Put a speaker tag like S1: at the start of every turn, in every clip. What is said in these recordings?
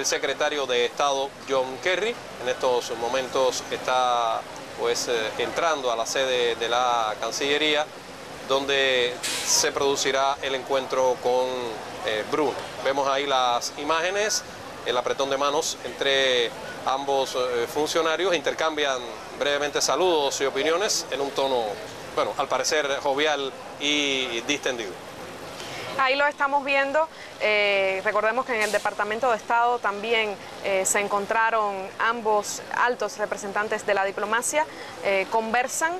S1: El secretario de Estado John Kerry en estos momentos está pues eh, entrando a la sede de la Cancillería donde se producirá el encuentro con eh, Bruno. Vemos ahí las imágenes, el apretón de manos entre ambos eh, funcionarios, intercambian brevemente saludos y opiniones en un tono, bueno, al parecer jovial y distendido.
S2: Ahí lo estamos viendo. Eh, recordemos que en el Departamento de Estado también eh, se encontraron ambos altos representantes de la diplomacia, eh, conversan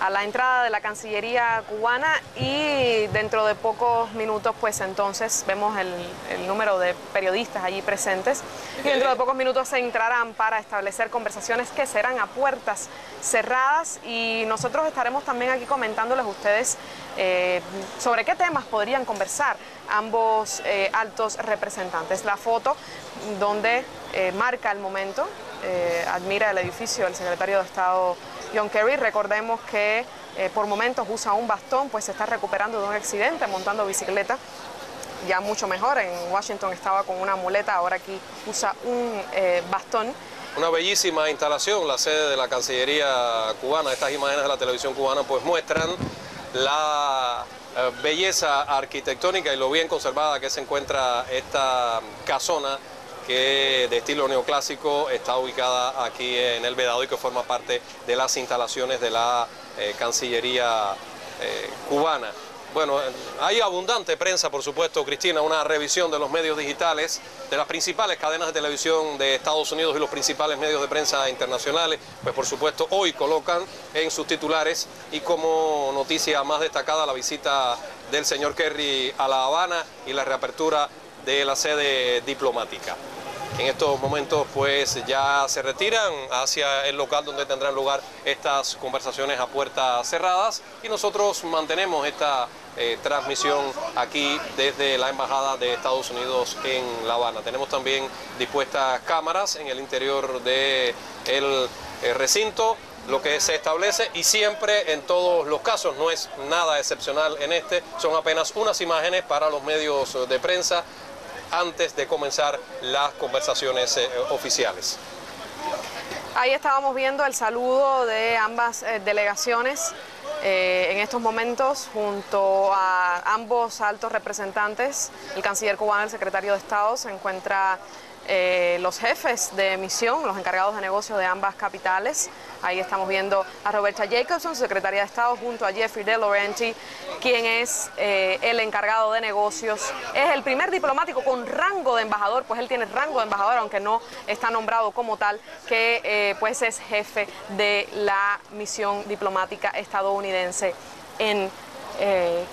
S2: a la entrada de la Cancillería cubana y dentro de pocos minutos pues entonces vemos el, número de periodistas allí presentes. Y dentro de pocos minutos se entrarán para establecer conversaciones que serán a puertas cerradas. Y nosotros estaremos también aquí comentándoles a ustedes eh, sobre qué temas podrían conversar ambos eh, altos representantes. La foto donde eh, marca el momento, admira el edificio del secretario de Estado John Kerry. Recordemos que eh, por momentos usa un bastón, pues se está recuperando de un accidente montando bicicleta. Ya mucho mejor, en Washington estaba con una muleta, ahora aquí usa un eh, bastón.
S1: Una bellísima instalación, la sede de la Cancillería cubana. Estas imágenes de la televisión cubana pues muestran la eh, belleza arquitectónica y lo bien conservada que se encuentra esta casona que de estilo neoclásico está ubicada aquí en el Vedado y que forma parte de las instalaciones de la eh, Cancillería eh, cubana. Bueno, hay abundante prensa, por supuesto, Cristina, una revisión de los medios digitales, de las principales cadenas de televisión de Estados Unidos y los principales medios de prensa internacionales, pues por supuesto hoy colocan en sus titulares y como noticia más destacada la visita del señor Kerry a La Habana y la reapertura de la sede diplomática. En estos momentos pues ya se retiran hacia el local donde tendrán lugar estas conversaciones a puertas cerradas y nosotros mantenemos esta eh, transmisión aquí desde la Embajada de Estados Unidos en La Habana. Tenemos también dispuestas cámaras en el interior del de eh, recinto lo que se establece y siempre en todos los casos, no es nada excepcional en este, son apenas unas imágenes para los medios de prensa antes de comenzar las conversaciones eh, oficiales.
S2: Ahí estábamos viendo el saludo de ambas eh, delegaciones. Eh, en estos momentos, junto a ambos altos representantes, el canciller cubano y el secretario de Estado, se encuentra eh, los jefes de misión, los encargados de negocio de ambas capitales. Ahí estamos viendo a Roberta Jacobson, secretaria de Estado, junto a Jeffrey De Laurenti, quien es eh, el encargado de negocios. Es el primer diplomático con rango de embajador, pues él tiene rango de embajador, aunque no está nombrado como tal, que pues es jefe de la misión diplomática estadounidense en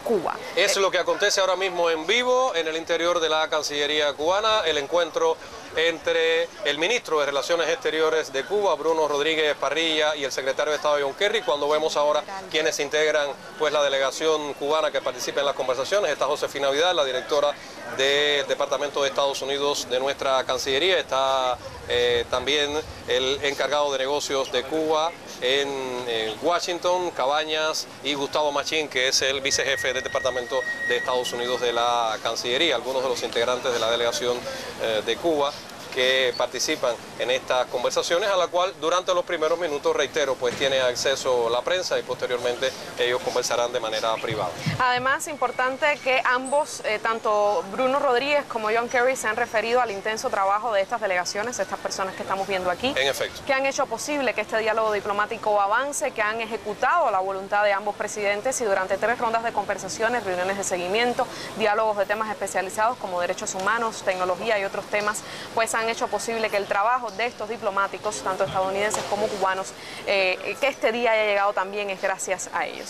S2: Cuba.
S1: Es lo que acontece ahora mismo en vivo en el interior de la Cancillería cubana, el encuentro entre el ministro de Relaciones Exteriores de Cuba, Bruno Rodríguez Parrilla, y el secretario de Estado John Kerry, cuando vemos ahora quienes integran pues, la delegación cubana que participa en las conversaciones. Está Josefina Vidal, la directora del Departamento de Estados Unidos de nuestra Cancillería, está eh, también el encargado de negocios de Cuba en, Washington, Cabañas, y Gustavo Machín, que es el vicejefe del Departamento de Estados Unidos de la Cancillería, algunos de los integrantes de la delegación eh, de Cuba que participan en estas conversaciones, a la cual durante los primeros minutos, reitero, pues tiene acceso la prensa y posteriormente ellos conversarán de manera privada.
S2: Además, importante que ambos, eh, tanto Bruno Rodríguez como John Kerry, se han referido al intenso trabajo de estas delegaciones, estas personas que estamos viendo aquí.
S1: En efecto.
S2: Que han hecho posible que este diálogo diplomático avance, que han ejecutado la voluntad de ambos presidentes y durante tres rondas de conversaciones, reuniones de seguimiento, diálogos de temas especializados como derechos humanos, tecnología y otros temas, pues han hecho posible que el trabajo de estos diplomáticos, tanto estadounidenses como cubanos, eh, que este día haya llegado también es gracias a ellos.